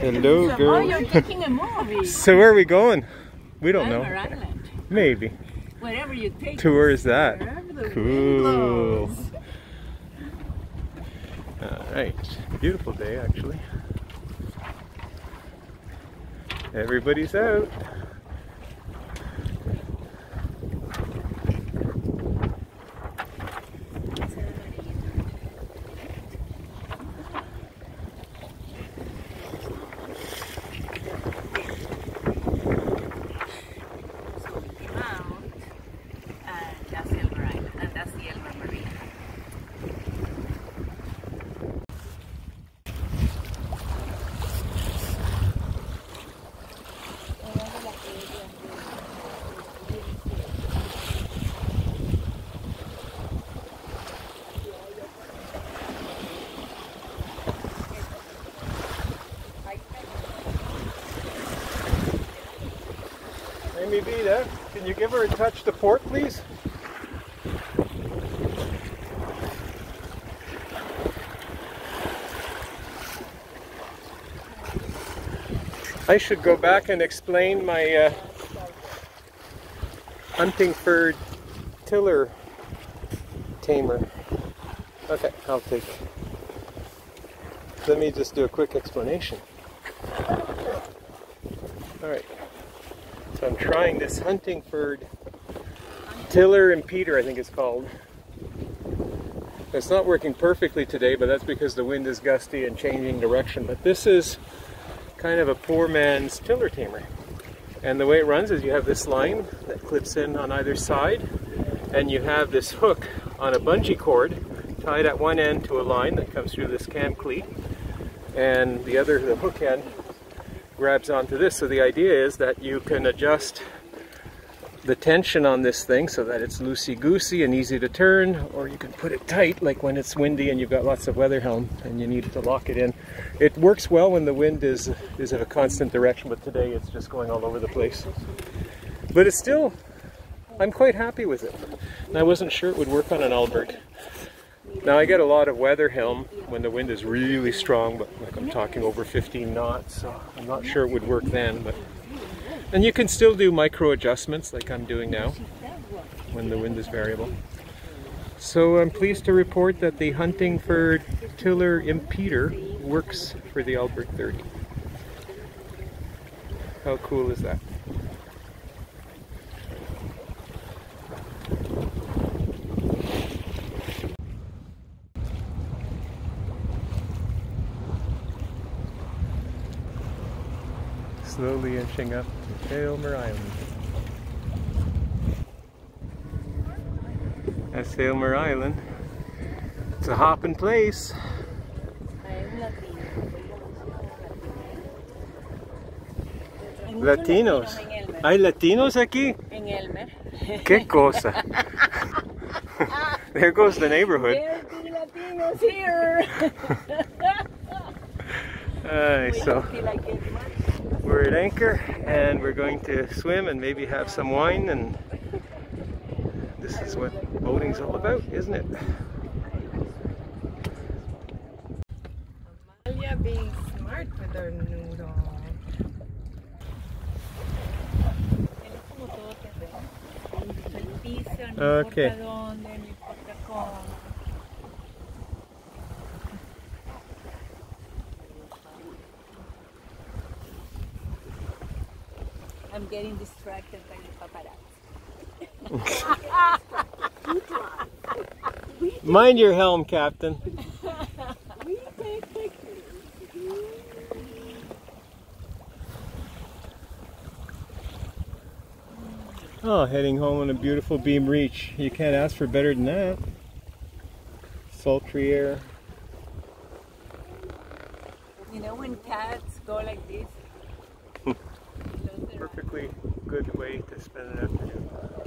Hello, Oh, girl. you're taking a movie. So where are we going? We don't Palmer know. Island. Maybe. Wherever you take To where is that? Wherever the wind Cool. All right. Beautiful day, actually. Everybody's out. Mount, and that's Silver Island, and that's the Aylmer Marina. Can you give her a touch to port, please? I should go back and explain my uh, Huntingford tiller tamer. Okay, I'll take. Let me just do a quick explanation. All right. So I'm trying this Huntingford tiller Impeder, I think it's called. It's not working perfectly today, but that's because the wind is gusty and changing direction. But this is kind of a poor man's tiller tamer. And the way it runs is you have this line that clips in on either side, and you have this hook on a bungee cord tied at one end to a line that comes through this cam cleat, and the other, the hook end, grabs onto this. So the idea is that you can adjust the tension on this thing so that it's loosey-goosey and easy to turn, or you can put it tight like when it's windy and you've got lots of weather helm and you need to lock it in. It works well when the wind is, is in a constant direction, but today it's just going all over the place. But it's still, I'm quite happy with it. And I wasn't sure it would work on an Alberg. Now I get a lot of weather helm when the wind is really strong, but like I'm talking over 15 knots, so I'm not sure it would work then. But and you can still do micro adjustments like I'm doing now when the wind is variable. So I'm pleased to report that the Huntingford Tiller Impeder works for the Alberg 30. How cool is that? Slowly inching up to Aylmer Island. That's Aylmer Island. It's a hopping place. Latinos. ¿Hay latinos aquí? En Aylmer. ¿Qué cosa? there goes the neighborhood. There's the Latinos here. We so we're at anchor and we're going to swim and maybe have some wine and this is what boating's all about, isn't it? Amalia being smart with her noodle. El piso, no Okay. I'm getting distracted by the paparazzi. Mind your helm, Captain. We take pictures. Oh, heading home on a beautiful beam reach. You can't ask for better than that. Sultry air. You know when cats go like this? Perfectly good way to spend an afternoon.